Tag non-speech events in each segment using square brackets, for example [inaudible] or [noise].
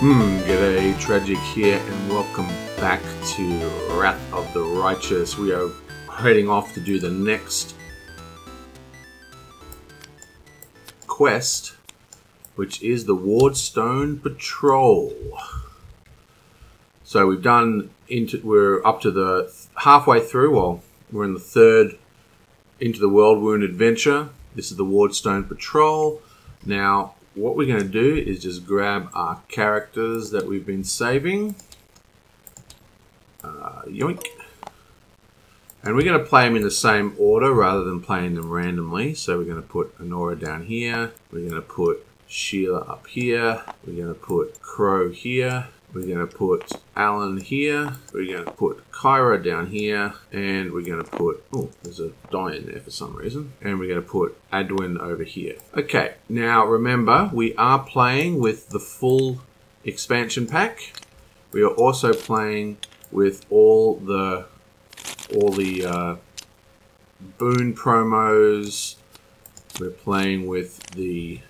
Hmm, g'day, Tragic here, and welcome back to Wrath of the Righteous. We are heading off to do the next quest, which is the Wardstone Patrol. So we've done into we're up to the halfway through. Well, we're in the third into the World Wound adventure. This is the Wardstone Patrol. Now, what we're going to do is just grab our characters that we've been saving. Uh, yoink. And we're going to play them in the same order rather than playing them randomly. So we're going to put Honora down here. We're going to put Sheila up here. We're going to put Crowe here. We're going to put Alain here. We're going to put Kyra down here. And we're going to put, oh, there's a die in there for some reason. And we're going to put Adowyn over here. Okay, now remember, we are playing with the full expansion pack. We are also playing with all the all the uh, boon promos. We're playing with the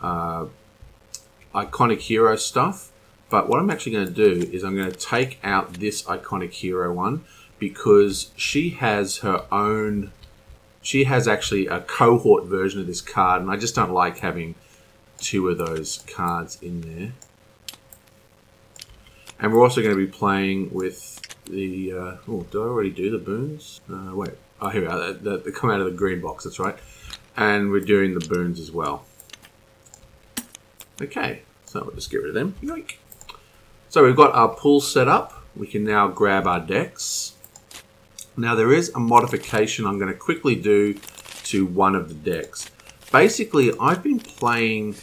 uh, iconic hero stuff. But what I'm actually going to do is I'm going to take out this iconic hero one because she has her own. She has actually a cohort version of this card, and I just don't like having two of those cards in there. And we're also going to be playing with the. Uh, oh, do I already do the boons? Uh, wait. Oh, here we are. They, they come out of the green box, that's right. And we're doing the boons as well. Okay, so we'll just get rid of them. Yoink. So we've got our pool set up. We can now grab our decks. Now there is a modification I'm going to quickly do to one of the decks. Basically, I've been playing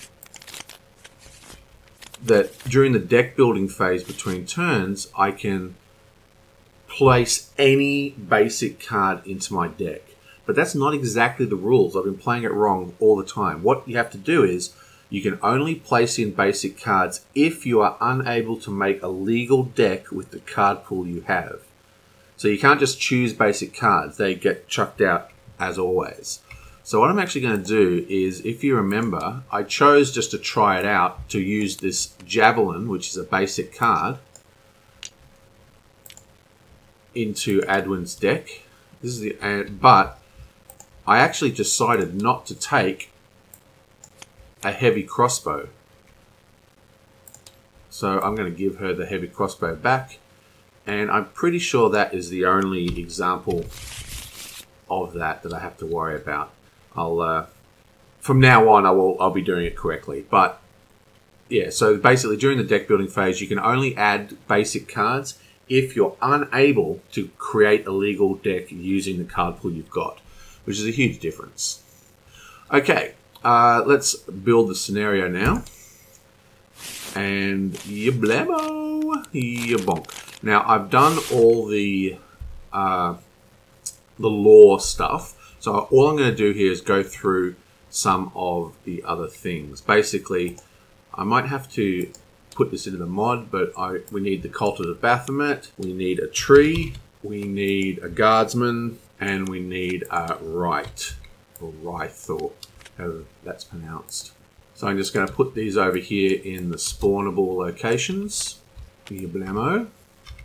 that during the deck building phase between turns, I can place any basic card into my deck. But that's not exactly the rules. I've been playing it wrong all the time. What you have to do is you can only place in basic cards if you are unable to make a legal deck with the card pool you have. So you can't just choose basic cards, they get chucked out as always. So what I'm actually going to do is, if you remember, I chose just to try it out to use this Javelin, which is a basic card, into Adowyn's deck. This is the, uh, but I actually decided not to take a heavy crossbow. So I'm going to give her the heavy crossbow back. And I'm pretty sure that is the only example of that that I have to worry about. I'll, uh, from now on, I will, I'll be doing it correctly. But yeah, so basically during the deck building phase, you can only add basic cards if you're unable to create a legal deck using the card pool you've got, which is a huge difference. Okay, uh, let's build the scenario now. And yablamo, yabonk. Now I've done all the uh, the lore stuff. So all I'm going to do here is go through some of the other things. Basically, I might have to put this into the mod, but I we need the Cult of the Baphomet, we need a tree, we need a guardsman, and we need a right or Rythor how that's pronounced. So I'm just going to put these over here in the spawnable locations. Blamo.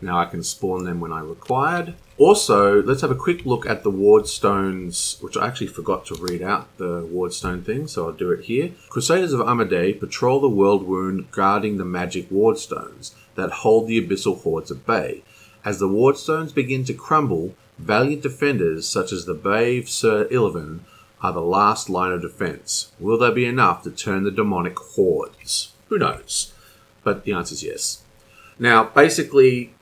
Now I can spawn them when I required. Also, let's have a quick look at the wardstones, which I actually forgot to read out the wardstone thing, so I'll do it here. Crusaders of Amadei patrol the world wound guarding the magic wardstones that hold the abyssal hordes at bay. As the wardstones begin to crumble, valiant defenders such as the brave Sir Illivan are the last line of defense. Will they be enough to turn the demonic hordes? Who knows? But the answer is yes. Now, basically,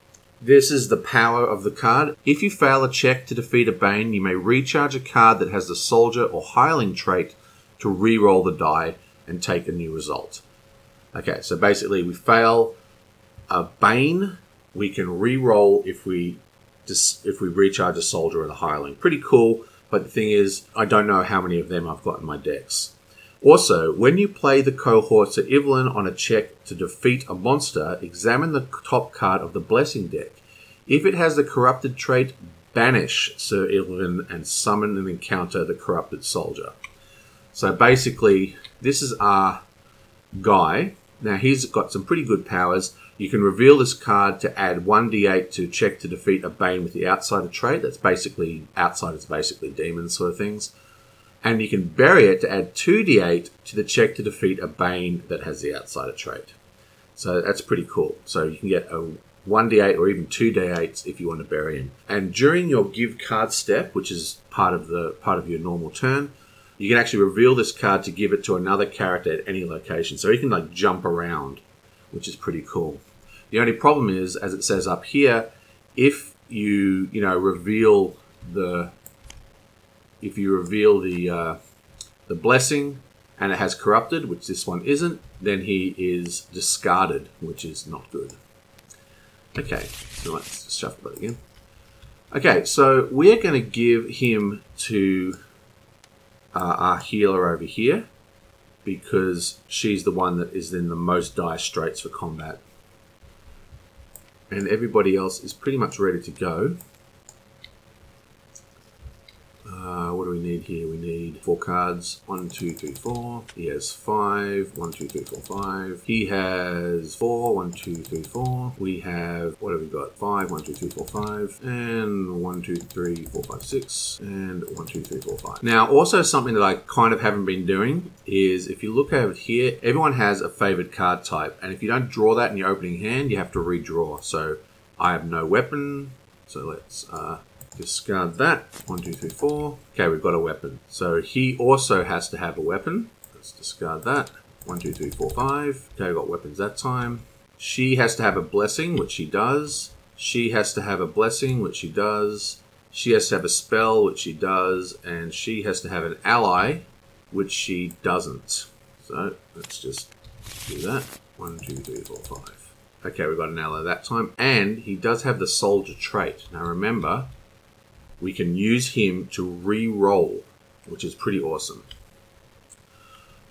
this is the power of the card. If you fail a check to defeat a Bane, you may recharge a card that has the Soldier or Hireling trait to re-roll the die and take a new result. Okay, so basically we fail a Bane, we can re-roll if we if we recharge a Soldier or the Hireling. Pretty cool. But the thing is, I don't know how many of them I've got in my decks. Also, when you play the cohorts at Evelyn on a check to defeat a monster, examine the top card of the Blessing deck. If it has the corrupted trait, banish Sir Evelyn and summon and encounter the corrupted soldier. So basically, this is our guy, Now he's got some pretty good powers. You can reveal this card to add 1d8 to check to defeat a Bane with the Outsider trait. That's basically, Outsiders basically demons sort of things. And you can bury it to add 2d8 to the check to defeat a Bane that has the Outsider trait. So that's pretty cool. So you can get a 1d8 or even 2d8s if you want to bury him. And during your give card step, which is part of the part of your normal turn, you can actually reveal this card to give it to another character at any location. So you can like jump around, which is pretty cool. The only problem is, as it says up here, if you you know reveal the if you reveal the uh, the blessing and it has corrupted, which this one isn't, then he is discarded, which is not good. Okay, so let's shuffle that again. Okay, so we're going to give him to uh, our healer over here because she's the one that is in the most dire straits for combat. And everybody else is pretty much ready to go. Uh, what do we need here? We four cards. One, two, three, four. He has five. One, two, three, four, five. He has four. One, two, three, four. We have, what have we got? Five. One, two, three, four, five. And one, two, three, four, five, six. And one, two, three, four, five. Now, also something that I kind of haven't been doing is if you look over here, everyone has a favored card type. And if you don't draw that in your opening hand, you have to redraw. So I have no weapon. So let's uh, Discard that. One, two, three, four. Okay, we've got a weapon. So he also has to have a weapon. Let's discard that. One, two, three, four, five. Okay, we've got weapons that time. She has to have a blessing, which she does. She has to have a blessing, which she does. She has to have a spell, which she does. And she has to have an ally, which she doesn't. So let's just do that. One, two, three, four, five. Okay, we've got an ally that time. And he does have the soldier trait. Now remember, we can use him to re-roll, which is pretty awesome.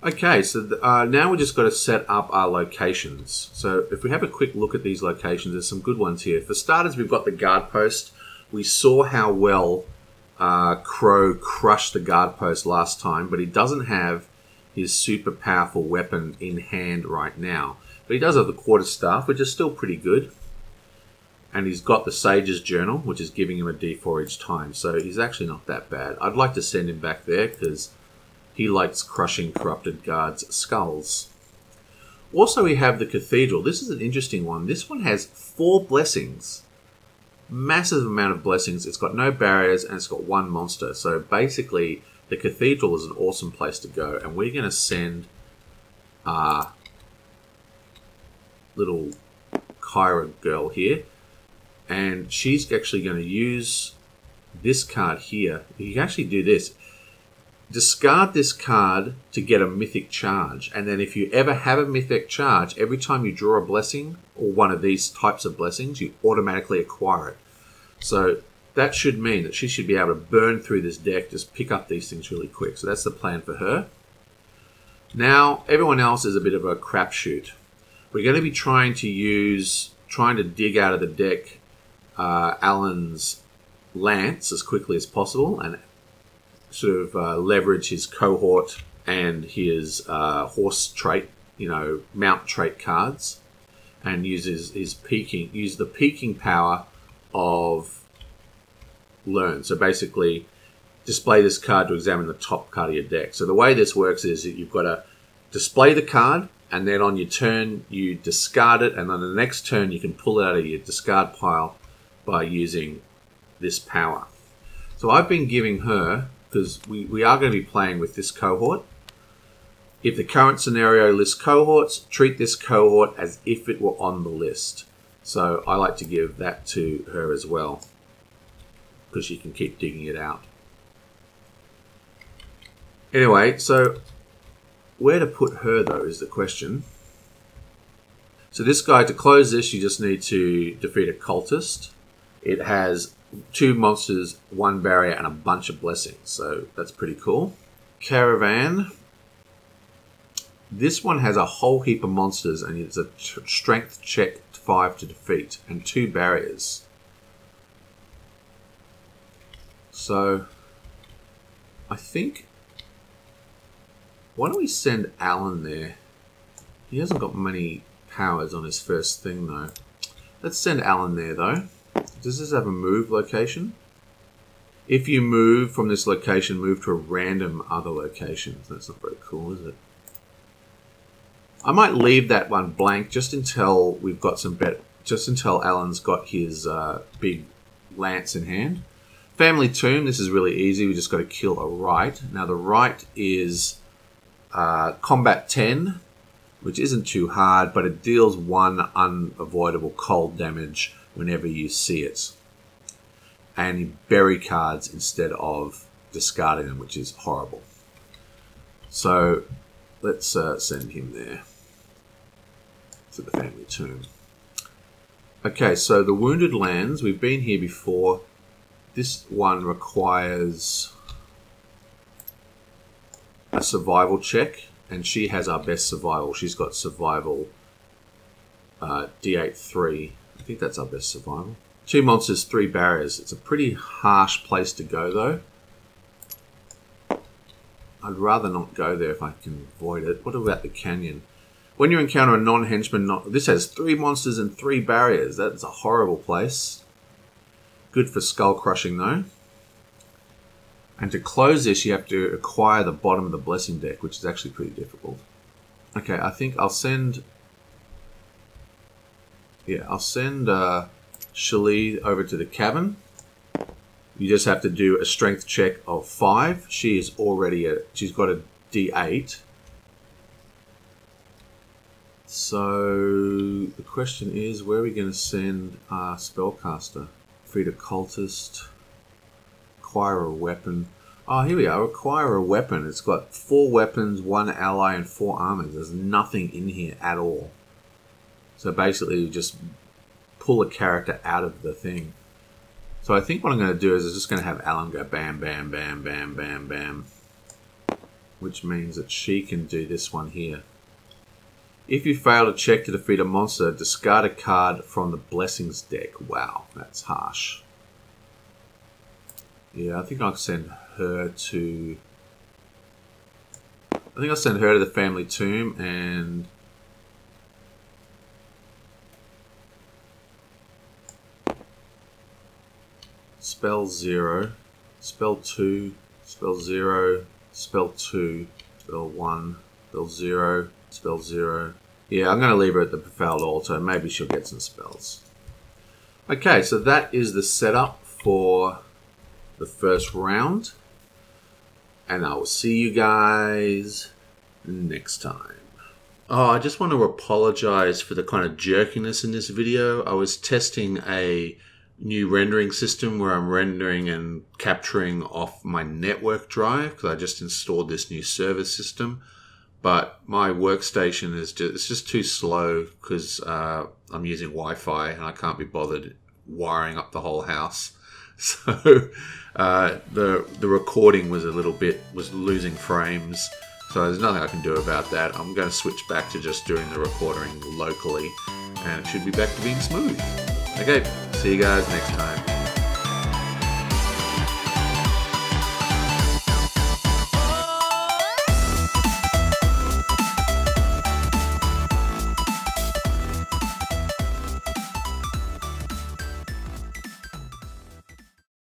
Okay, so uh, now we just got to set up our locations. So if we have a quick look at these locations, there's some good ones here. For starters, we've got the guard post. We saw how well uh, Crowe crushed the guard post last time, but he doesn't have his super powerful weapon in hand right now. But he does have the quarterstaff, which is still pretty good and he's got the Sage's Journal, which is giving him a D4 each time. So he's actually not that bad. I'd like to send him back there because he likes crushing corrupted guards' skulls. Also, we have the Cathedral. This is an interesting one. This one has four blessings. Massive amount of blessings. It's got no barriers and it's got one monster. So basically, the Cathedral is an awesome place to go. And we're going to send our little Kyra girl here and she's actually going to use this card here. You can actually do this. Discard this card to get a mythic charge, and then if you ever have a mythic charge, every time you draw a blessing or one of these types of blessings, you automatically acquire it. So that should mean that she should be able to burn through this deck, just pick up these things really quick. So that's the plan for her. Now, everyone else is a bit of a crapshoot. We're going to be trying to use, trying to dig out of the deck uh, Alain's lance as quickly as possible and sort of uh, leverage his cohort and his uh, horse trait, you know, mount trait cards, and uses his peaking, use the peaking power of learn. So basically, display this card to examine the top card of your deck. So the way this works is that you've got to display the card, and then on your turn you discard it, and on the next turn you can pull it out of your discard pile by using this power. So I've been giving her, because we, we are going to be playing with this cohort. If the current scenario lists cohorts, treat this cohort as if it were on the list. So I like to give that to her as well, because she can keep digging it out. Anyway, so where to put her though is the question. So this guy, to close this, you just need to defeat a cultist. It has two monsters, one barrier, and a bunch of blessings. So that's pretty cool. Caravan. This one has a whole heap of monsters, and it's a strength check five to defeat, and two barriers. So, I think. Why don't we send Alain there? He hasn't got many powers on his first thing though. Let's send Alain there though. Does this have a move location? If you move from this location, move to a random other location. That's not very cool, is it? I might leave that one blank just until we've got some bet. Just until Alain's got his uh, big lance in hand. Family Tomb, this is really easy. We just got to kill a right. Now the right is uh, Combat 10, which isn't too hard, but it deals one unavoidable cold damage whenever you see it. And bury cards instead of discarding them, which is horrible. So let's uh, send him there to the family tomb. Okay, so the Wounded Lands, we've been here before. This one requires a survival check, and she has our best survival. She's got survival uh, D8 3. I think that's our best survival. Two monsters, three barriers. It's a pretty harsh place to go, though. I'd rather not go there if I can avoid it. What about the canyon? When you encounter a non-henchman, not, this has three monsters and three barriers. That's a horrible place. Good for skull crushing, though. And to close this, you have to acquire the bottom of the blessing deck, which is actually pretty difficult. Okay, I think I'll send... Yeah, I'll send uh, over to the cabin. You just have to do a strength check of 5. She is already a... She's got a D8. So the question is, where are we going to send our spellcaster? Feed a cultist, acquire a weapon. Oh, here we are. Acquire a weapon. It's got four weapons, one ally, and four armors. There's nothing in here at all. So basically, you just pull a character out of the thing. So I think what I'm going to do is I'm just going to have Alain go bam, bam, bam, bam, bam, bam. Which means that she can do this one here. If you fail to check to defeat a monster, discard a card from the Blessings deck. Wow, that's harsh. Yeah, I think I'll send her to... I think I'll send her to the family tomb and... Spell 0, spell 2, spell 0, spell 2, spell 1, spell 0, spell 0, yeah, I'm going to leave her at the Befouled Altar. Maybe she'll get some spells. Okay, so that is the setup for the first round. And I will see you guys next time. Oh, I just want to apologize for the kind of jerkiness in this video. I was testing a new rendering system where I'm rendering and capturing off my network drive because I just installed this new server system but my workstation is just it's just too slow because uh, I'm using Wi-Fi and I can't be bothered wiring up the whole house. [laughs] So uh, the the recording was a little bit was losing frames. So there's nothing I can do about that. I'm going to switch back to just doing the recording locally, and it should be back to being smooth. Okay, see you guys next time.